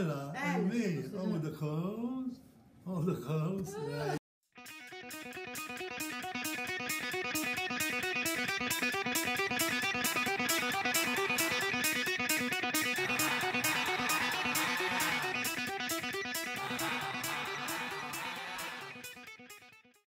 Ella and, me. all the clothes. all the clothes. Yeah.